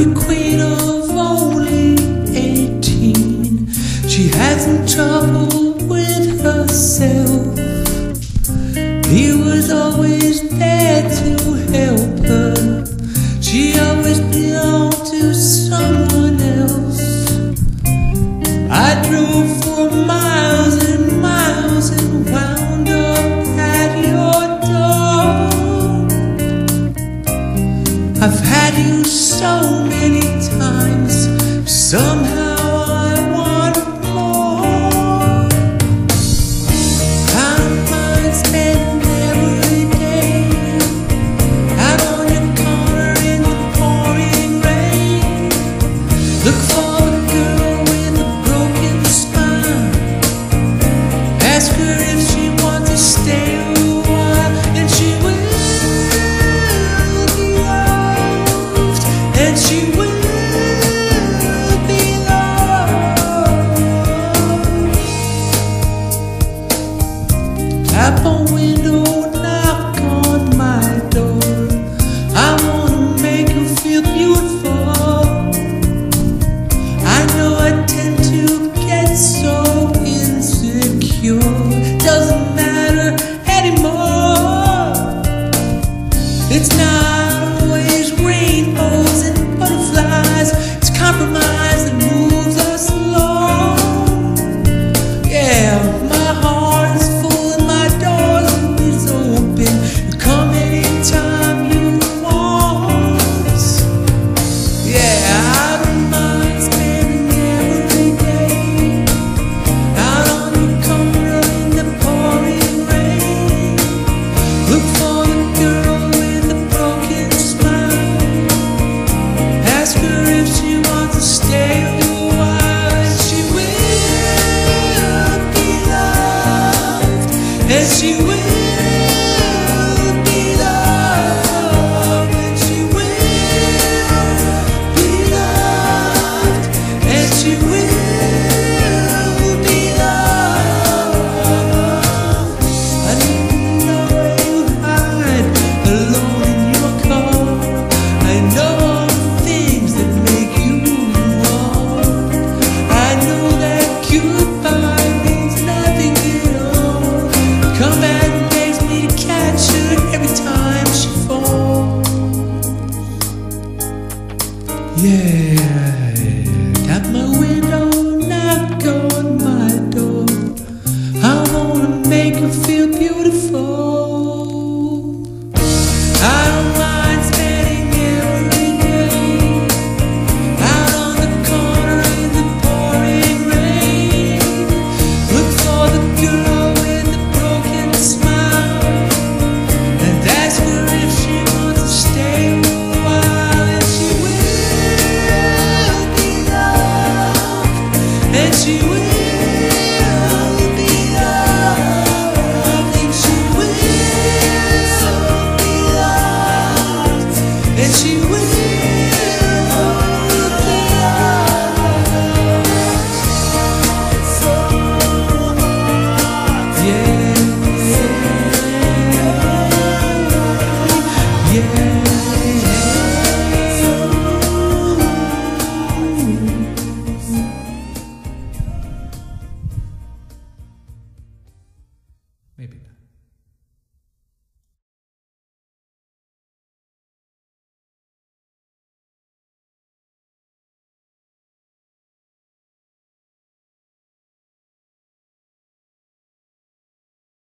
angry queen of only 18. She had some trouble with herself. He was always there. so many times. Somehow. 请问 every time she falls. Yeah. Maybe not.